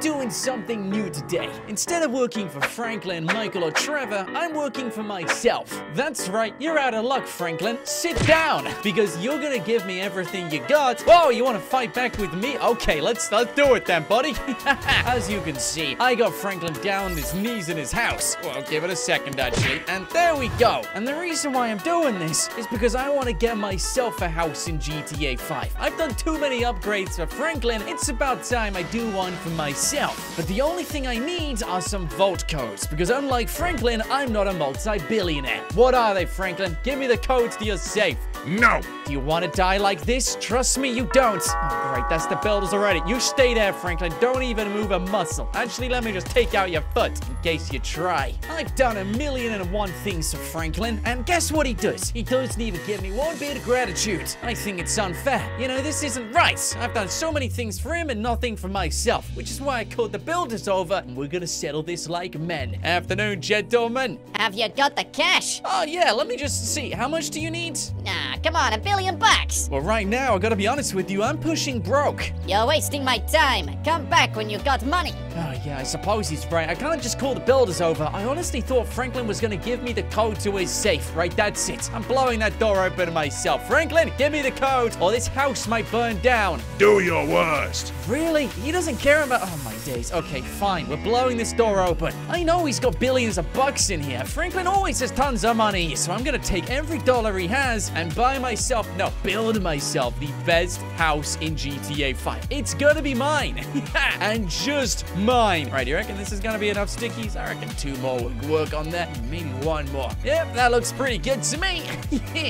Doing something new today. Instead of working for Franklin, Michael, or Trevor, I'm working for myself. That's right, you're out of luck, Franklin. Sit down, because you're gonna give me everything you got. Oh, you wanna fight back with me? Okay, let's, let's do it then, buddy. As you can see, I got Franklin down on his knees in his house. Well, give it a second, actually. And there we go. And the reason why I'm doing this is because I want to get myself a house in GTA 5. I've done too many upgrades for Franklin. It's about time I do one for myself. But the only thing I need are some vault codes, because unlike Franklin, I'm not a multi-billionaire. What are they, Franklin? Give me the codes to your safe. No! Do you want to die like this? Trust me, you don't. Oh, great, that's the builders already. You stay there, Franklin. Don't even move a muscle. Actually, let me just take out your foot in case you try. I've done a million and one things for Franklin, and guess what he does? He doesn't even give me one bit of gratitude. I think it's unfair. You know, this isn't right. I've done so many things for him and nothing for myself, which is why I called the builders over, and we're gonna settle this like men. Afternoon, gentlemen. Have you got the cash? Oh, yeah, let me just see. How much do you need? Nah, come on, a billion bucks. Well, right now, I gotta be honest with you, I'm pushing broke. You're wasting my time. Come back when you've got money. Oh, yeah, I suppose he's right. I can't just call the builders over. I honestly thought Franklin was gonna give me the code to his safe. Right, that's it. I'm blowing that door open myself. Franklin, give me the code, or this house might burn down. Do your worst! Really? He doesn't care about- Oh, my days. Okay, fine. We're blowing this door open. I know he's got billions of bucks in here. Franklin always has tons of money, so I'm gonna take every dollar he has and buy myself- No, build myself the best house in GTA 5. It's gonna be mine. and just mine. Right, you reckon this is gonna be enough stickies? I reckon two more would work on that. Maybe one more. Yep, that looks pretty good to me.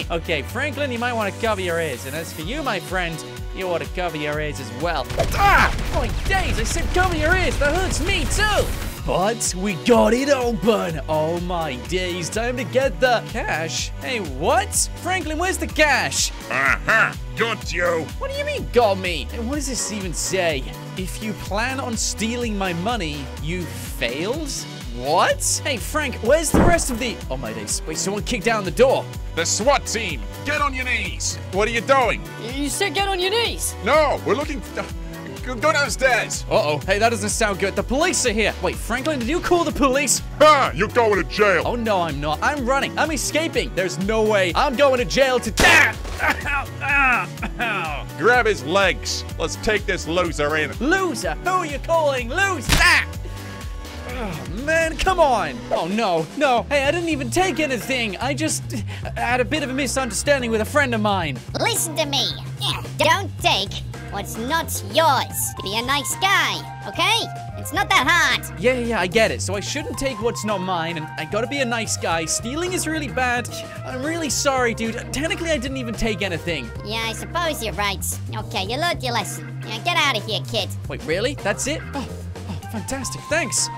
okay, Franklin, you might want to cover your ears. And as for you, my friend, you ought to cover your ears as well. Ah! My days, I said cover your ears. That hurts me too. But we got it open. Oh my days, time to get the cash. Hey, what? Franklin, where's the cash? Aha! Got you! What do you mean, got me? And what does this even say? If you plan on stealing my money, you failed? What? Hey, Frank, where's the rest of the... Oh, my days. Wait, someone kicked down the door. The SWAT team! Get on your knees! What are you doing? You said get on your knees. No, we're looking. Go go downstairs! Uh-oh. Hey, that doesn't sound good. The police are here. Wait, Franklin, did you call the police? Ha! You're going to jail! Oh, no, I'm not. I'm running. I'm escaping. There's no way. I'm going to jail to... Ah! Grab his legs! Let's take this loser in! Loser! Who are you calling loser? Ah! Oh, man, come on. Oh, no, no. Hey, I didn't even take anything. I just had a bit of a misunderstanding with a friend of mine. Listen to me. Don't take what's not yours. Be a nice guy, okay? It's not that hard. Yeah, yeah, I get it. So I shouldn't take what's not mine, and I gotta be a nice guy. Stealing is really bad. I'm really sorry, dude. Technically, I didn't even take anything. Yeah, I suppose you're right. Okay, you learned your lesson. Yeah, get out of here, kid. Wait, really? That's it? Oh, oh, fantastic. Thanks.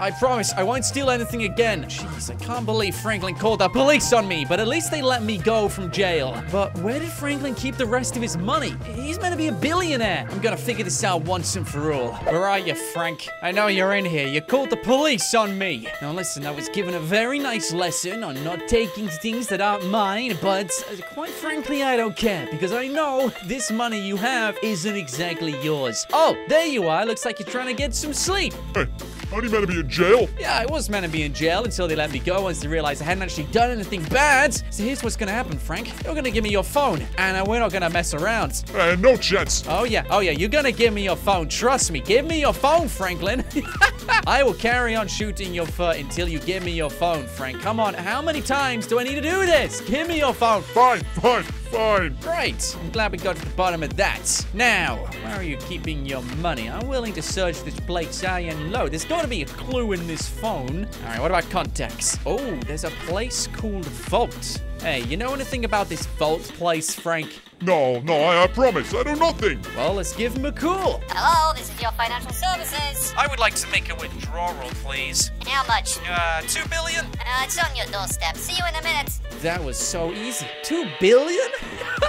I promise I won't steal anything again. Jeez, I can't believe Franklin called the police on me, but at least they let me go from jail. But where did Franklin keep the rest of his money? He's meant to be a billionaire. I'm gonna figure this out once and for all. Where are you, Frank? I know you're in here. You called the police on me. Now listen, I was given a very nice lesson on not taking things that aren't mine, but quite frankly, I don't care because I know this money you have isn't exactly yours. Oh, there you are. Looks like you're trying to get some sleep. Hey, aren't you meant to be in jail? Yeah, I was meant to be in jail until they let me go once they realized I hadn't actually done anything bad. So here's what's gonna happen, Frank. You're gonna give me your phone, and uh, we're not gonna mess around. Uh, no chance! Oh yeah, oh yeah, you're gonna give me your phone. Trust me. Give me your phone, Franklin. I will carry on shooting your foot until you give me your phone, Frank. Come on, how many times do I need to do this? Give me your phone. Fine, fine, fine! Great. I'm glad we got to the bottom of that. Now, where are you keeping your money? I'm willing to search this place high and low. There's got to be a clue in this phone. All right, what about contacts? Oh, there's a place called Vault. Hey, you know anything about this Vault place, Frank? No, no, I, I promise, I do nothing! Well, let's give him a call. Hello, this is your financial services. I would like to make a withdrawal, please. How much? Uh, two billion? Uh, it's on your doorstep. See you in a minute. That was so easy. Two billion?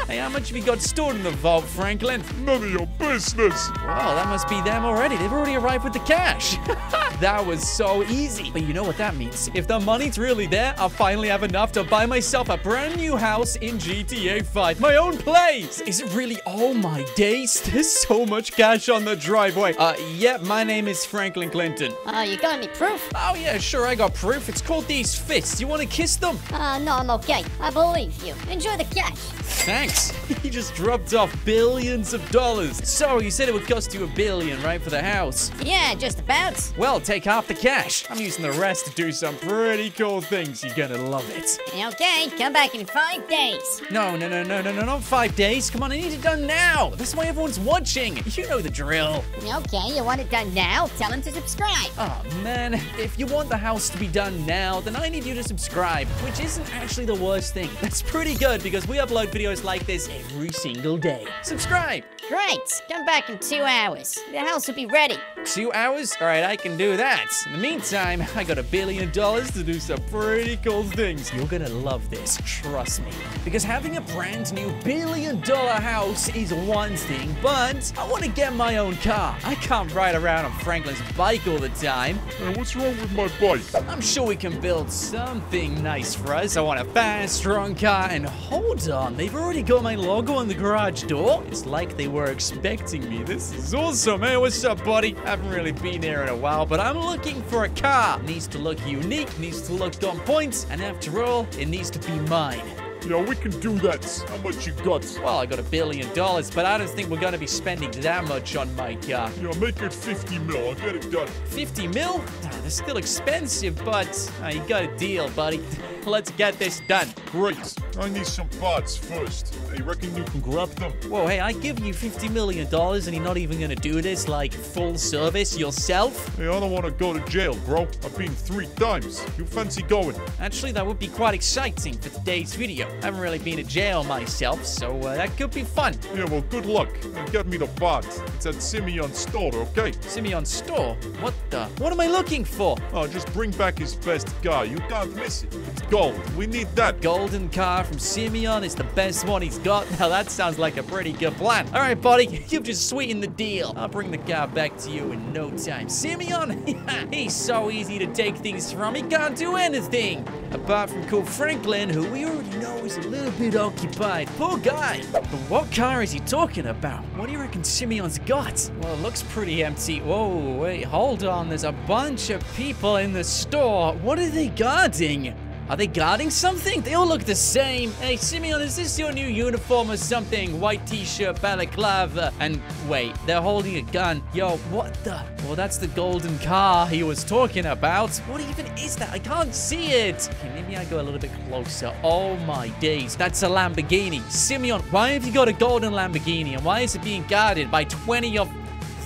Hey, how much have you got stored in the vault, Franklin? None of your business. Well, that must be them already. They've already arrived with the cash. that was so easy. But you know what that means? If the money's really there, I'll finally have enough to buy myself a brand new house in GTA 5. My own place. Is it really? Oh my days. There's so much cash on the driveway. Uh, yeah, my name is Franklin Clinton. Oh, you got any proof? Oh yeah, sure, I got proof. It's called these fists. You want to kiss them? Uh, no, I'm okay. I believe you. Enjoy the cash. Thanks. he just dropped off billions of dollars. So, you said it would cost you a billion, right, for the house? Yeah, just about. Well, take half the cash. I'm using the rest to do some pretty cool things. You're gonna love it. Okay, come back in five days. No, no, no, no, no, no, not five days. Come on, I need it done now. That's why everyone's watching. You know the drill. Okay, you want it done now? Tell them to subscribe. Oh, man. If you want the house to be done now, then I need you to subscribe, which isn't actually the worst thing. That's pretty good because we upload videos like this every single day. Subscribe. Great. Come back in two hours. The house will be ready. Two hours? All right, I can do that. In the meantime, I got a billion dollars to do some pretty cool things. You're gonna love this, trust me. Because having a brand new billion dollar house is one thing, but I want to get my own car. I can't ride around on Franklin's bike all the time. Hey, what's wrong with my bike? I'm sure we can build something nice for us. I want a fast, strong car, and hold on, they've already got my logo on the garage door. It's like they were expecting me. This is awesome. Hey, what's up, buddy? haven't really been here in a while, but I'm looking for a car. needs to look unique, needs to look on point, and after all, it needs to be mine. Yeah, we can do that. How much you got? Well, I got a billion dollars, but I don't think we're gonna be spending that much on my car. Yeah, make it 50 mil. I'll get it done. 50 mil? Ah, That's still expensive, but ah, you got a deal, buddy. Let's get this done. Great. I need some parts first. Hey, reckon you can grab them? Whoa, hey, I give you $50 million and you're not even gonna do this, like, full service yourself? Hey, I don't want to go to jail, bro. I've been three times. You fancy going? Actually, that would be quite exciting for today's video. I haven't really been to jail myself, so uh, that could be fun. Yeah, well, good luck. And get me the parts. It's at Simeon's store, okay? Simeon's store? What the? What am I looking for? Oh, just bring back his best guy. You can't miss it. It's gold. We need that. Golden car from Simeon is the best one he's got. Now that sounds like a pretty good plan. All right, buddy, you've just sweetened the deal. I'll bring the car back to you in no time. Simeon, he's so easy to take things from. He can't do anything. Apart from Cool Franklin, who we already know is a little bit occupied. Poor guy. But what car is he talking about? What do you reckon Simeon's got? Well, it looks pretty empty. Whoa, wait, hold on. There's a bunch of people in the store. What are they guarding? Are they guarding something? They all look the same. Hey, Simeon, is this your new uniform or something? White t-shirt, balaclava, and wait, they're holding a gun. Yo, what the? Well, that's the golden car he was talking about. What even is that? I can't see it. Okay, maybe I go a little bit closer. Oh my days, that's a Lamborghini. Simeon, why have you got a golden Lamborghini, and why is it being guarded by 20 of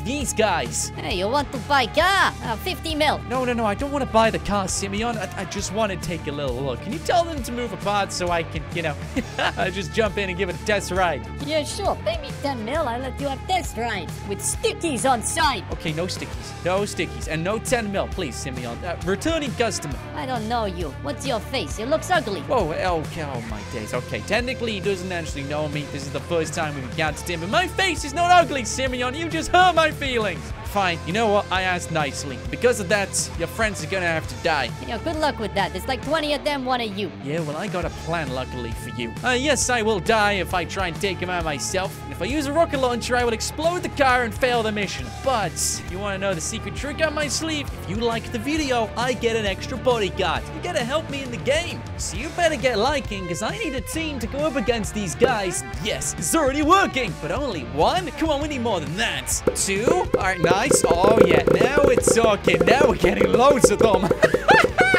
these guys? Hey, you want to buy car? Uh, 50 mil. No, no, no, I don't want to buy the car, Simeon. I, I just want to take a little look. Can you tell them to move apart so I can, you know, I just jump in and give it a test ride? Yeah, sure. Pay me 10 mil. I'll let you have test ride with stickies on site. Okay, no stickies. No stickies. And no 10 mil, please, Simeon. Uh, returning customer. I don't know you. What's your face? It looks ugly. Whoa, okay, oh my days. Okay, technically he doesn't actually know me. This is the first time we've encountered him. And my face is not ugly, Simeon. You just hurt my feelings. Fine, you know what? I asked nicely. Because of that, your friends are gonna have to die. Yeah, good luck with that. There's like 20 of them, one of you. Yeah, well, I got a plan, luckily for you. Uh, yes, I will die if I try and take him out myself. And if I use a rocket launcher, I will explode the car and fail the mission. But, you want to know the secret trick on my sleeve, if you like the video, I get an extra bodyguard. You gotta help me in the game. So you better get liking, because I need a team to go up against these guys. Yes, it's already working. But only one? Come on, we need more than that. Two? All right, nice. Oh, yeah, now it's talking. Now we're getting loads of them.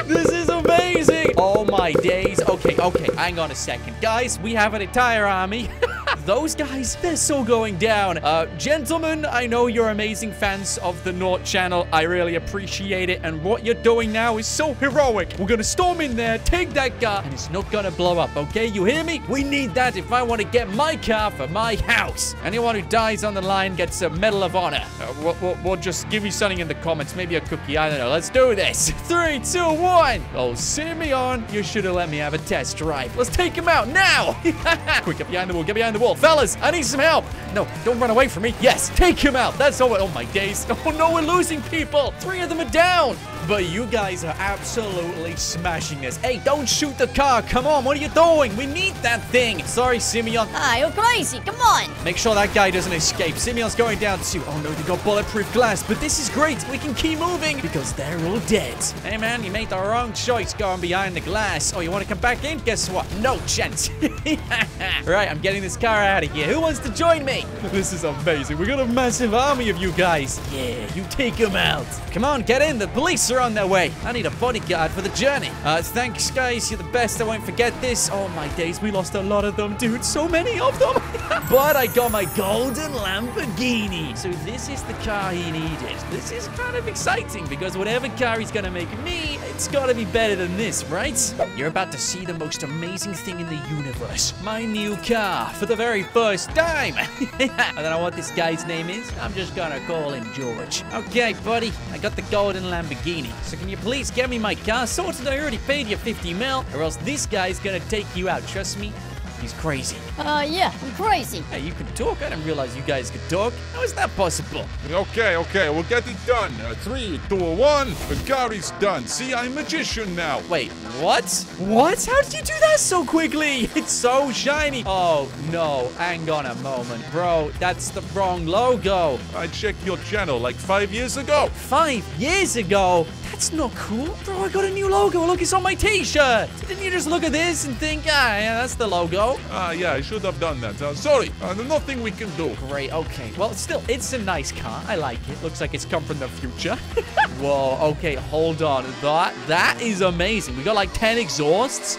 This is amazing! Oh my days. Okay, okay, hang on a second. Guys, we have an entire army. those guys, they're so going down. Uh, gentlemen, I know you're amazing fans of the Nought channel. I really appreciate it. And what you're doing now is so heroic. We're gonna storm in there, take that car, and it's not gonna blow up, okay? You hear me? We need that if I want to get my car for my house. Anyone who dies on the line gets a Medal of Honor. Uh, we'll, we'll, we'll just give you something in the comments. Maybe a cookie. I don't know. Let's do this. Three, two, one. Oh, Simeon, you should have let me have a test drive. Let's take him out now. Quick, get behind the wall. Get behind the wall. Fellas, I need some help. No, don't run away from me. Yes, take him out. That's all. Oh, my days. Oh, no, we're losing people. Three of them are down. But you guys are absolutely smashing this. Hey, don't shoot the car. Come on, what are you doing? We need that thing. Sorry, Simeon. Ah, you're crazy. Come on. Make sure that guy doesn't escape. Simeon's going down too. Oh no, they got bulletproof glass. But this is great. We can keep moving because they're all dead. Hey man, you made the wrong choice going behind the glass. Oh, you want to come back in? Guess what? No chance. right, I'm getting this car out of here. Who wants to join me? This is amazing. We got a massive army of you guys. Yeah, you take them out. Come on, get in. The police are on their way. I need a bodyguard for the journey. Uh, thanks, guys. You're the best. I won't forget this. Oh, my days. We lost a lot of them, dude. So many of them. but I got my golden Lamborghini. So this is the car he needed. This is kind of exciting because whatever car he's going to make me, it's got to be better than this, right? You're about to see the most amazing thing in the universe. My new car for the very first time. I don't know what this guy's name is. I'm just to call him George. Okay, buddy. I got the golden Lamborghini. So can you please get me my car sorted? I already paid you 50 mil, or else this guy's gonna take you out. Trust me, he's crazy. Uh, yeah, I'm crazy. Hey, you can talk? I didn't realize you guys could talk. How is that possible? Okay, okay, we'll get it done. Uh, three, two, one. The car is done. See, I'm a magician now. Wait, what? What? How did you do that so quickly? It's so shiny. Oh, no. Hang on a moment, bro. That's the wrong logo. I checked your channel like five years ago. Five years ago? That's not cool. Bro, I got a new logo. Look, it's on my t-shirt. Didn't you just look at this and think, ah, yeah, that's the logo? Ah, yeah, I should have done that. Uh, sorry, uh, nothing we can do. Great, okay. Well, still, it's a nice car. I like it. Looks like it's come from the future. Whoa, okay, hold on. That That is amazing. We got like 10 exhausts.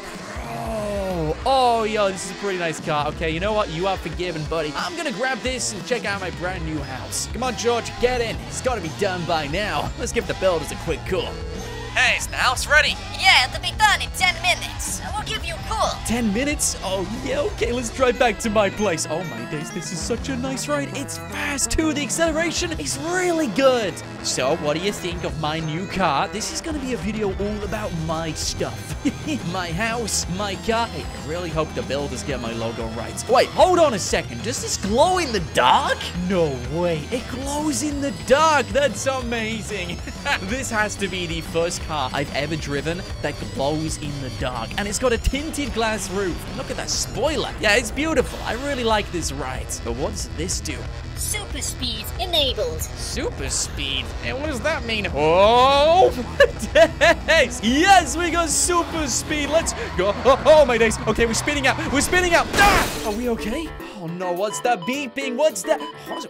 Oh, yo, this is a pretty nice car. Okay, you know what? You are forgiven, buddy. I'm gonna grab this and check out my brand new house. Come on, George, get in. It's gotta be done by now. Let's give the builders a quick call. Hey, is the house ready? Yeah, it'll be done in 10 minutes. We'll give you a call. 10 minutes? Oh, yeah, okay, let's drive back to my place. Oh, my days, this is such a nice ride. It's fast, too. The acceleration is really good. So, what do you think of my new car? This is gonna be a video all about my stuff. my house, my car. Hey, I really hope the builders get my logo right. Wait, hold on a second. Does this glow in the dark? No way. It glows in the dark. That's amazing. this has to be the first car I've ever driven that glows in the dark. And it's got a tinted glass roof. Look at that spoiler. Yeah, it's beautiful. I really like this ride. But what does this do? Super speed enabled. Super speed. And what does that mean? Oh, days. Yes, we got super speed. Let's go. Oh, oh, my days. Okay, we're spinning out. We're spinning out. Ah! Are we okay? Oh, no. What's that beeping? What's that?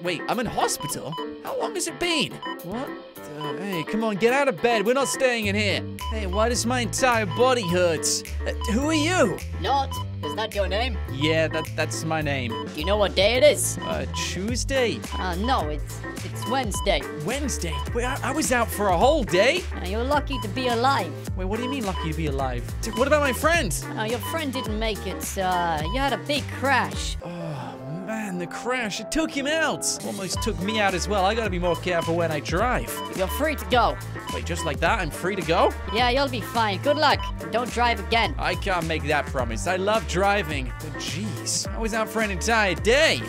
Wait, I'm in hospital? How long has it been? What? the- hey, come on. Get out of bed. We're not staying in here. Hey, why does my entire body hurt? Uh, who are you? Nought? Is that your name? Yeah, that, that's my name. Do you know what day it is? Uh, Tuesday? Uh, no, it's it's Wednesday. Wednesday? Wait, I, I was out for a whole day? Uh, you're lucky to be alive. Wait, what do you mean lucky to be alive? What about my friend? Uh, your friend didn't make it. Uh, you had a big crash. Oh, man, the crash. It took him out. Almost took me out as well. I gotta be more careful when I drive. You're free to go. Wait, just like that? I'm free to go? Yeah, you'll be fine. Good luck. Don't drive again. I can't make that promise. I love driving. But jeez, I was out for an entire day.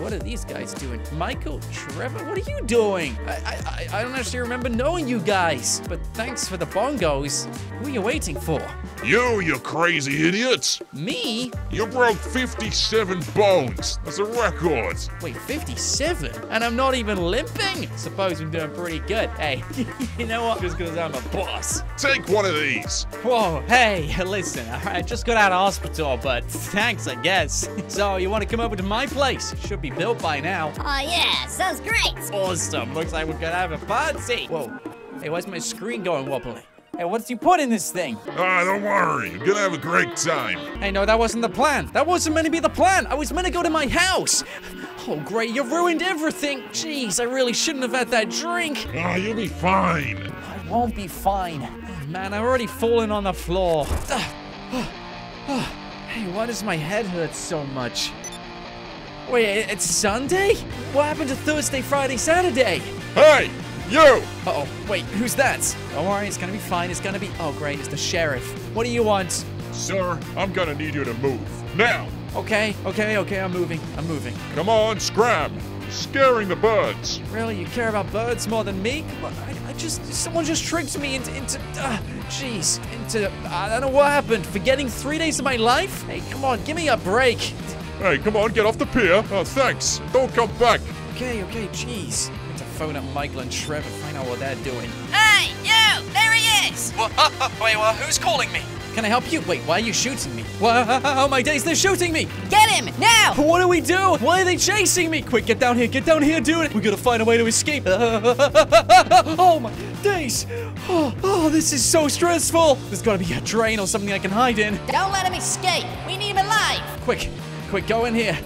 What are these guys doing? Michael, Trevor, what are you doing? I, I, I I don't actually remember knowing you guys. But thanks for the bongos. Who are you waiting for? You, you crazy idiots! Me? You broke 57 bones. That's a record. Wait, 57? And I'm not even limping? Suppose I'm doing pretty good. Hey, you know what? Just because I'm a boss. Take one of these. Whoa, hey, listen, I just got out of hospital, but thanks, I guess. So, you want to come over to my place? Should be built by now. Oh, yeah, sounds great. Awesome. Looks like we're gonna have a party. Whoa. Hey, why's my screen going wobbly? Hey, what did you put in this thing? Ah, don't worry. You're gonna have a great time. Hey, no, that wasn't the plan. That wasn't meant to be the plan. I was meant to go to my house. Oh, great, you ruined everything. Jeez, I really shouldn't have had that drink. Ah, you'll be fine. I won't be fine. Oh, man, I've already fallen on the floor. Hey, why does my head hurt so much? Wait, it's Sunday? What happened to Thursday, Friday, Saturday? Hey, you! Uh-oh, wait, who's that? Don't worry, it's gonna be fine. It's gonna be... Oh, great, it's the sheriff. What do you want? Sir, I'm gonna need you to move. Now! Okay, okay, okay, I'm moving. I'm moving. Come on, scram! You're scaring the birds. Really, you care about birds more than me? Come on, I, I just... Someone just tricked me into... into uh, jeez, into... I don't know what happened. Forgetting three days of my life? Hey, come on, give me a break. Hey, come on, get off the pier. Oh, thanks. Don't come back. Okay, okay, jeez. I need to phone up Michael and Trevor, find out what they're doing. Hey, you! There he is! What? Uh, uh, wait, well, who's calling me? Can I help you? Wait, why are you shooting me? What? Oh my days, they're shooting me! Get him, now! What do we do? Why are they chasing me? Quick, get down here, get down here, dude! We gotta find a way to escape. oh my days! Oh, oh, this is so stressful! There's gotta be a drain or something I can hide in. Don't let him escape. We need him alive. Quick, quick, go in here.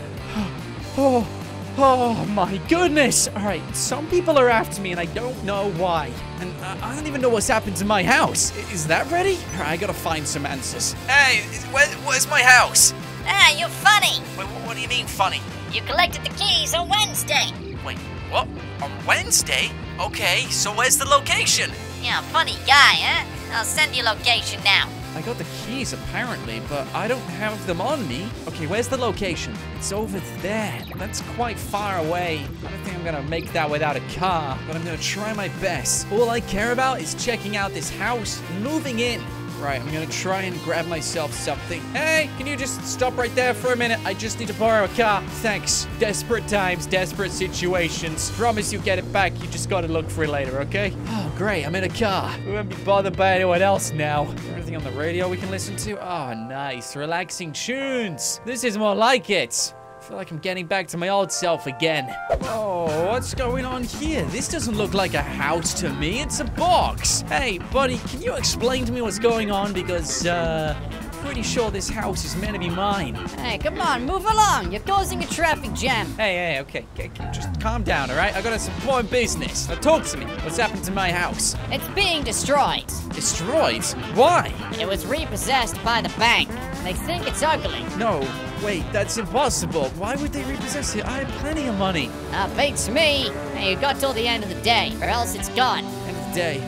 Oh, oh my goodness. All right, some people are after me and I don't know why. And I I don't even know what's happened to my house. Is that ready? All right, I gotta find some answers. Hey, where, where's my house? Ah, you're funny. Wait, what, what do you mean funny? You collected the keys on Wednesday. Wait, what? On Wednesday? Okay, so where's the location? Yeah, funny guy, huh? I'll send you location now. I got the keys apparently, but I don't have them on me. Okay, where's the location? It's over there. That's quite far away. I don't think I'm gonna make that without a car, but I'm gonna try my best. All I care about is checking out this house, moving in. Right, I'm gonna try and grab myself something. Hey, can you just stop right there for a minute? I just need to borrow a car. Thanks. Desperate times, desperate situations. Promise you'll get it back. You just gotta look for it later, okay? Oh, great. I'm in a car. We won't be bothered by anyone else now. Is there anything on the radio we can listen to? Oh, nice. Relaxing tunes. This is more like it. I feel like I'm getting back to my old self again. Oh, what's going on here? This doesn't look like a house to me. It's a box. Hey, buddy, can you explain to me what's going on? Because, uh, pretty sure this house is meant to be mine. Hey, come on, move along. You're causing a traffic jam. Hey, hey, okay, okay, okay, just calm down, all right? I got some important business. Now talk to me. What's happened to my house? It's being destroyed. Destroyed? Why? It was repossessed by the bank. They think it's ugly. No, wait, that's impossible. Why would they repossess it? I have plenty of money. Uh, beats me. Hey, you got till the end of the day, or else it's gone. End of the day.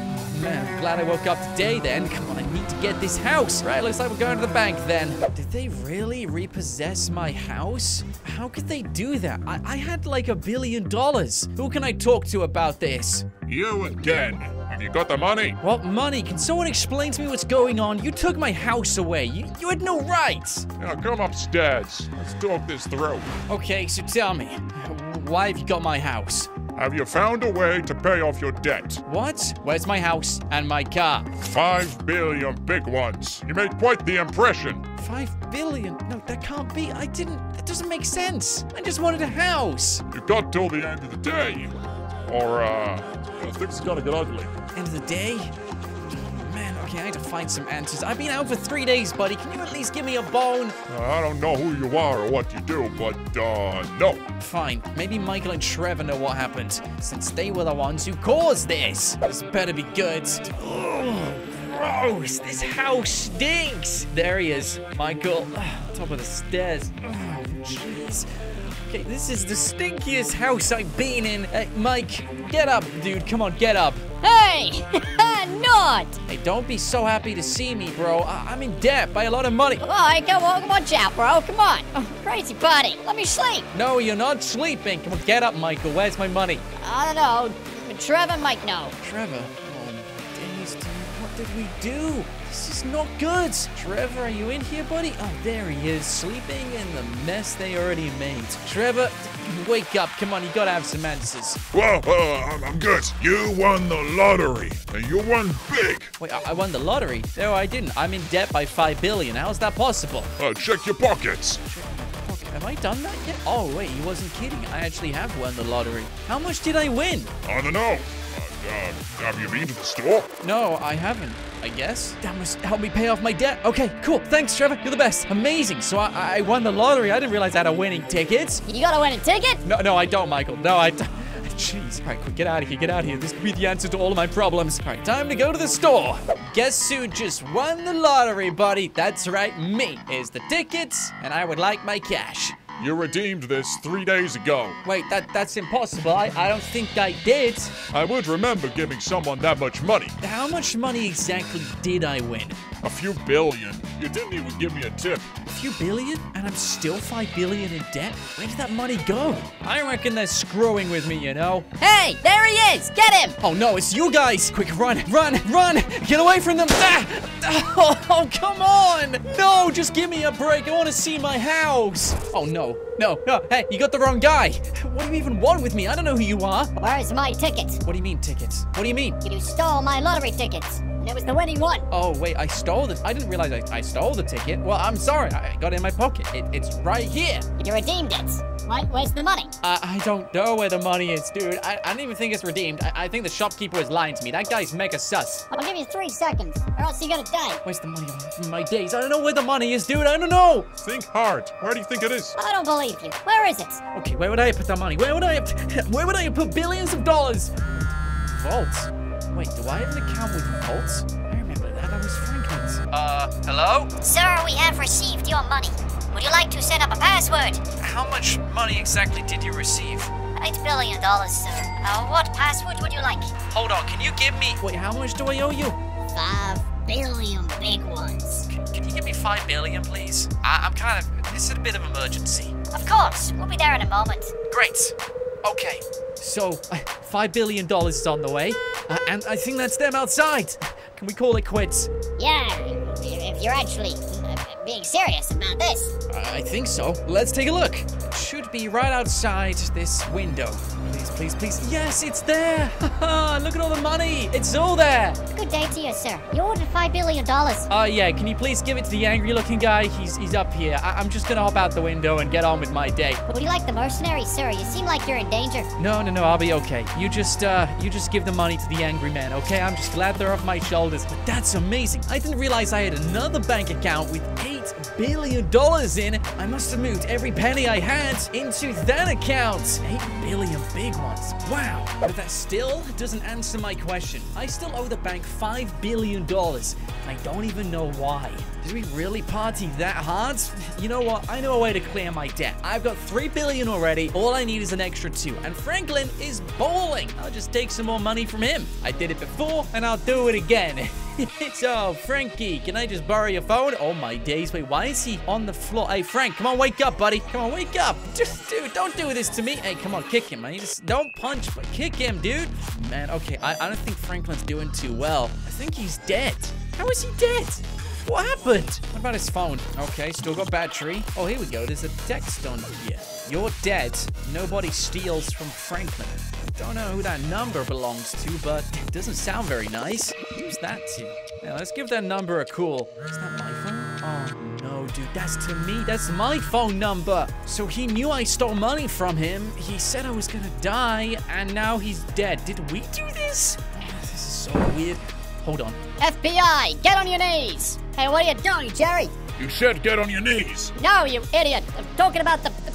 Man, I'm glad I woke up today then. Come on, I need to get this house. Right, looks like we're going to the bank then. Did they really repossess my house? How could they do that? I, I had like a billion dollars. Who can I talk to about this? You again. Have you got the money? What money? Can someone explain to me what's going on? You took my house away. You, you had no rights. Now come upstairs. Let's talk this through. Okay, so tell me, why have you got my house? Have you found a way to pay off your debt? What? Where's my house and my car? Five billion big ones. You made quite the impression. Five billion? No, that can't be. I didn't. That doesn't make sense. I just wanted a house. You got till the end of the day. Or, uh, things are gonna get ugly. End of the day? Man, okay, I need to find some answers. I've been out for three days, buddy. Can you at least give me a bone? Uh, I don't know who you are or what you do, but, uh, no. Fine. Maybe Michael and Trevor know what happened, since they were the ones who caused this. This better be good. Oh, gross. This house stinks. There he is. Michael, ah, top of the stairs. Oh, jeez. Okay, this is the stinkiest house I've been in. Hey, Mike, get up, dude. Come on, get up. Hey! Nought! Hey, don't be so happy to see me, bro. I- I'm in debt by a lot of money. Oh, Alright, come on, watch out, bro. Come on. Oh, crazy buddy. Let me sleep. No, you're not sleeping. Come on, get up, Michael. Where's my money? I don't know. Trevor might know. Trevor. Did we do? This is not good. Trevor, are you in here, buddy? Oh, there he is, sleeping in the mess they already made. Trevor, wake up. Come on, you gotta have some answers. Whoa, whoa, I'm, good. You won the lottery, and you won big. Wait, I, I won the lottery? No, I didn't. I'm in debt by five billion. How's that possible? Uh, check your pockets. Have I done that yet? Oh, wait, he wasn't kidding. I actually have won the lottery. How much did I win? I don't know. Uh, have you been to the store? No, I haven't. I guess. That must help me pay off my debt. Okay, cool. Thanks, Trevor. You're the best. Amazing. So I, I won the lottery. I didn't realize I had a winning ticket. You got a winning ticket? No, no, I don't, Michael. No, I don't. Jeez. All right, quick, get out of here. Get out of here. This could be the answer to all of my problems. All right, time to go to the store. Guess who just won the lottery, buddy? That's right, me. Here's the tickets, and I would like my cash. You redeemed this three days ago. Wait, that that's impossible. I, I don't think I did. I would remember giving someone that much money. How much money exactly did I win? A few billion. You didn't even give me a tip. A few billion? And I'm still five billion in debt? Where did that money go? I reckon they're screwing with me, you know? Hey, there he is! Get him! Oh no, it's you guys! Quick, run, run, run! Get away from them! Ah! Oh, oh, come on! No, just give me a break. I want to see my house. Oh no, no, no! Hey, you got the wrong guy. What do you even want with me? I don't know who you are. Where's my ticket? What do you mean tickets? What do you mean? You stole my lottery tickets. And it was the winning one. Oh wait, I stole the. I didn't realize I, I stole the ticket. Well, I'm sorry. I got it in my pocket. It, it's right here. You redeemed it. Right, where's the money? Uh, I don't know where the money is, dude. I, I don't even think it's redeemed. I, I think the shopkeeper is lying to me. That guy's mega sus. I'll give you three seconds, or else you're gonna die. Where's the money? Oh, my days. I don't know where the money is, dude. I don't know. Think hard. Where do you think it is? I don't believe you. Where is it? Okay, where would I put that money? Where would I where would I put billions of dollars? Vault. Wait, do I have an account with Vault? I remember that. I was Franklin's. Uh, hello? Sir, we have received your money. Would you like to set up a password? How much money exactly did you receive? Eight billion dollars, sir. Uh, what password would you like? Hold on, can you give me... Wait, how much do I owe you? Five billion big ones. Can, can you give me five billion, please? I, I'm kind of... This is a bit of emergency. Of course, we'll be there in a moment. Great. Okay. So, uh, five billion dollars is on the way, uh, and I think that's them outside. Can we call it quits? Yeah, if you're actually uh, being serious about this. I think so. Let's take a look. It Should be right outside this window. Please, please, please. Yes, it's there. Look at all the money. It's all there. Good day to you, sir. You ordered five billion dollars. Uh, yeah. Can you please give it to the angry-looking guy? He's he's up here. I- I'm just gonna hop out the window and get on with my day. Would you like the mercenary, sir? You seem like you're in danger. No, no, no. I'll be okay. You just uh, you just give the money to the angry man, okay? I'm just glad they're off my shoulders. But that's amazing. I didn't realize I had another bank account with eight billion dollars in. I must have moved every penny I had into that account. Eight billion big ones. Wow. But that still doesn't answer my question. I still owe the bank five billion dollars. I don't even know why. Did we really party that hard? You know what? I know a way to clear my debt. I've got three billion already. All I need is an extra two. And Franklin is bowling. I'll just take some more money from him. I did it before, and I'll do it again. so, oh, Frankie, can I just borrow your phone? Oh my days. Wait, why is he on the floor? Hey, Frank, come on, wake up, buddy. Come on, wake up. Just, dude, don't do this to me. Hey, come on, kick him. I just don't punch, but kick him, dude. Man, okay, I, I don't think Franklin's doing too well. I think he's dead. How is he dead? What happened? What about his phone? Okay, still got battery. Oh, here we go. There's a text on here. You're dead. Nobody steals from Franklin. Don't know who that number belongs to, but it doesn't sound very nice. Who's that to? Now, let's give that number a call. Is that my phone? Oh, no, dude. That's to me. That's my phone number. So he knew I stole money from him. He said I was gonna die, and now he's dead. Did we do this? This is so weird. Hold on. FBI, get on your knees! Hey, what are you doing, Jerry? You said get on your knees. No, you idiot! I'm talking about the. the...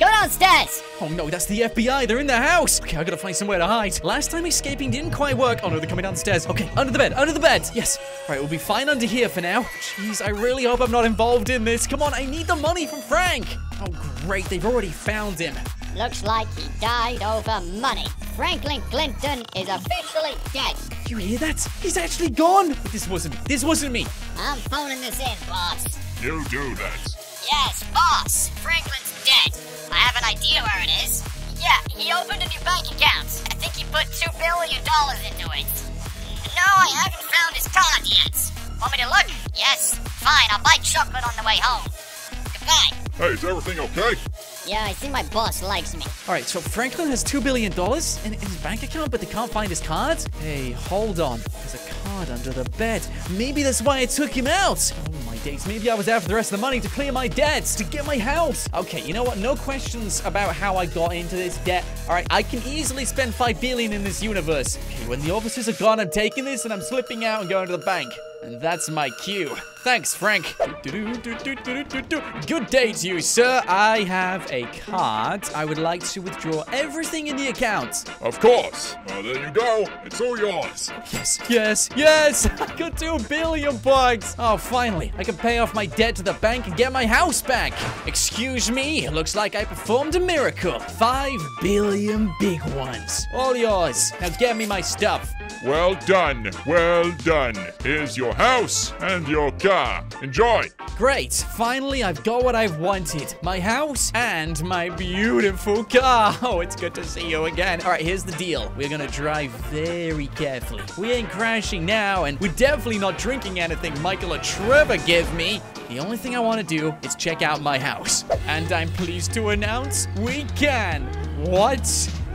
Go downstairs! Oh no, that's the FBI. They're in the house. Okay, I gotta find somewhere to hide. Last time escaping didn't quite work. Oh no, they're coming downstairs. Okay, under the bed, under the bed. Yes. All right, we'll be fine under here for now. Jeez, I really hope I'm not involved in this. Come on, I need the money from Frank. Oh great, they've already found him. Looks like he died over money. Franklin Clinton is officially dead. You hear that? He's actually gone. This wasn't me. This wasn't me. I'm phoning this in, boss. You do that. Yes, boss. Franklin's dead. I have an idea where it is. Yeah, he opened a new bank account. I think he put two billion dollars into it. No, I haven't found his card yet. Want me to look? Yes. Fine, I'll buy chocolate on the way home. Goodbye. Hey, is everything okay? Yeah, I think my boss likes me. All right, so Franklin has $2 billion in, in his bank account, but they can't find his card? Hey, hold on. There's a card under the bed. Maybe that's why I took him out. Oh my days. Maybe I was after the rest of the money to clear my debts, to get my house. Okay, you know what? No questions about how I got into this debt. All right, I can easily spend 5 billion in this universe. Okay, when the officers are gone, I'm taking this and I'm slipping out and going to the bank. And that's my cue. Thanks, Frank. Good day to you, sir. I have a card. I would like to withdraw everything in the account. Of course. Well, there you go. It's all yours. Yes, yes, yes! I got two billion bucks! Oh, finally, I can pay off my debt to the bank and get my house back. Excuse me, it looks like I performed a miracle. Five billion big ones. All yours. Now get me my stuff. Well done. Well done. Here's your house and your car. Enjoy. Great, finally I've got what I've wanted. My house and my beautiful car. Oh, it's good to see you again. All right, here's the deal. We're gonna drive very carefully. We ain't crashing now, and we're definitely not drinking anything Michael or Trevor give me. The only thing I want to do is check out my house. And I'm pleased to announce we can. What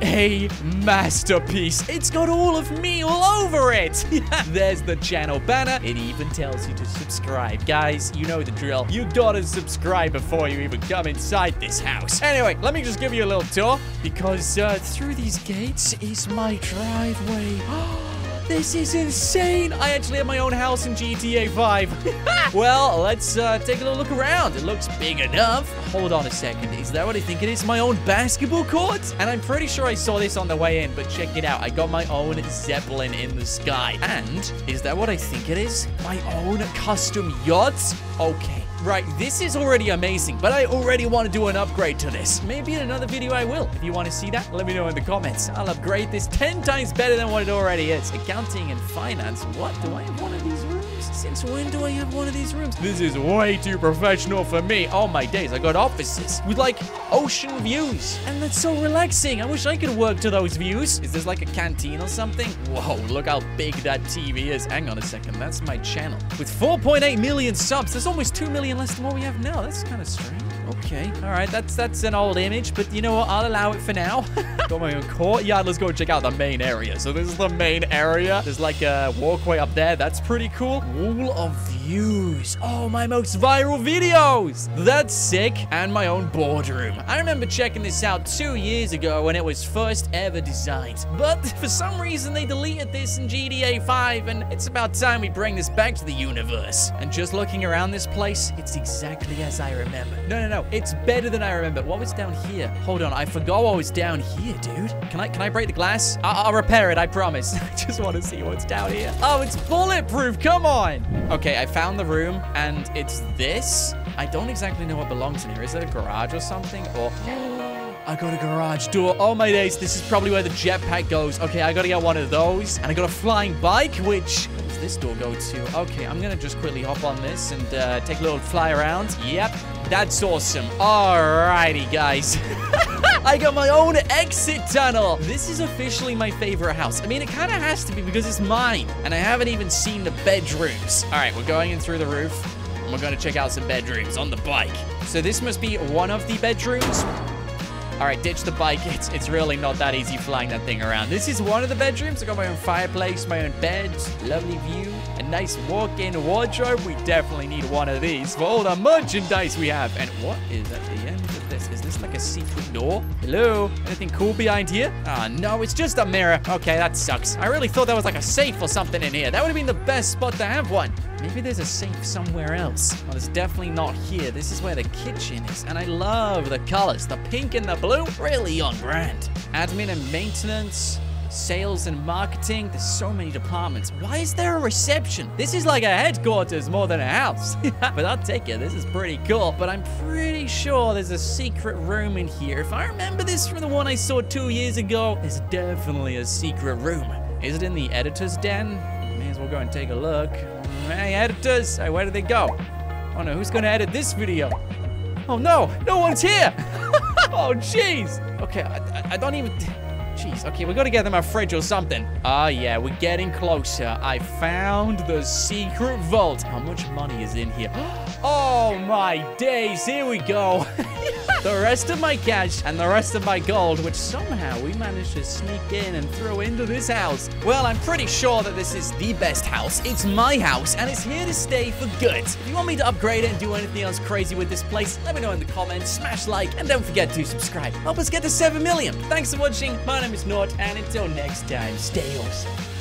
a masterpiece. It's got all of me all over it. There's the channel banner. It even tells you to subscribe. Guys, you know the drill. You gotta subscribe before you even come inside this house. Anyway, let me just give you a little tour because uh, through these gates is my driveway. This is insane! I actually have my own house in GTA 5. well, let's uh, take a little look around. It looks big enough. Hold on a second. Is that what I think it is? My own basketball court? And I'm pretty sure I saw this on the way in, but check it out. I got my own Zeppelin in the sky. And is that what I think it is? My own custom yacht? Okay. Right, this is already amazing, but I already want to do an upgrade to this. Maybe in another video I will. If you want to see that, let me know in the comments. I'll upgrade this 10 times better than what it already is. Accounting and finance. What? Do I have one of these? Since when do I have one of these rooms? This is way too professional for me. Oh my days, I got offices with like ocean views. And that's so relaxing. I wish I could work to those views. Is this like a canteen or something? Whoa, look how big that TV is. Hang on a second, that's my channel. With 4.8 million subs, there's almost 2 million less than what we have now. That's kind of strange. Okay, all right, that's that's an old image, but you know what? I'll allow it for now. got my own courtyard. Let's go check out the main area. So this is the main area. There's like a walkway up there. That's pretty cool. Wall of views. Oh, my most viral videos. That's sick. And my own boardroom. I remember checking this out two years ago when it was first ever designed. But for some reason, they deleted this in GTA 5, and it's about time we bring this back to the universe. And just looking around this place, it's exactly as I remember. No, no, no. It's better than I remember. What was down here? Hold on. I forgot what was down here, dude. Can I can I break the glass? I I'll repair it. I promise. I just want to see what's down here. Oh, it's bulletproof. Come on. Okay, I found the room, and it's this. I don't exactly know what belongs in here. Is it a garage or something? Or... I got a garage door. Oh my days, this is probably where the jetpack goes. Okay, I gotta get one of those. And I got a flying bike, which... Does this door go to? Okay, I'm gonna just quickly hop on this and uh, take a little fly around. Yep, that's awesome. Alrighty, guys. I got my own exit tunnel. This is officially my favorite house. I mean, it kind of has to be because it's mine. And I haven't even seen the bedrooms. All right, we're going in through the roof. And we're going to check out some bedrooms on the bike. So this must be one of the bedrooms. All right, ditch the bike. It's, it's really not that easy flying that thing around. This is one of the bedrooms. I got my own fireplace, my own bed, lovely view, a nice walk-in wardrobe. We definitely need one of these for all the merchandise we have. And what is at the end? Is this like a secret door? Hello? Anything cool behind here? Ah, oh, no, it's just a mirror. Okay, that sucks. I really thought there was like a safe or something in here. That would have been the best spot to have one. Maybe there's a safe somewhere else. Well, it's definitely not here. This is where the kitchen is. And I love the colors. The pink and the blue, really on brand. Admin and maintenance, sales and marketing. There's so many departments. Why is there a reception? This is like a headquarters more than a house. but I'll take it. This is pretty cool. But I'm pretty sure there's a secret room in here. If I remember this from the one I saw two years ago, there's definitely a secret room. Is it in the editor's den? May as well go and take a look. Hey, editors! Hey, where did they go? Oh no, who's gonna edit this video? Oh no, no one's here! oh jeez! Okay, I, I, don't even... Jeez, okay, we gotta get them a fridge or something. Ah, yeah, we're getting closer. I found the secret vault. How much money is in here? Oh, my days. Here we go. the rest of my cash and the rest of my gold, which somehow we managed to sneak in and throw into this house. Well, I'm pretty sure that this is the best house. It's my house, and it's here to stay for good. If you want me to upgrade it and do anything else crazy with this place, let me know in the comments, smash like, and don't forget to subscribe. Help us get to 7 million. Thanks for watching. My name is Nought, and until next time, stay awesome.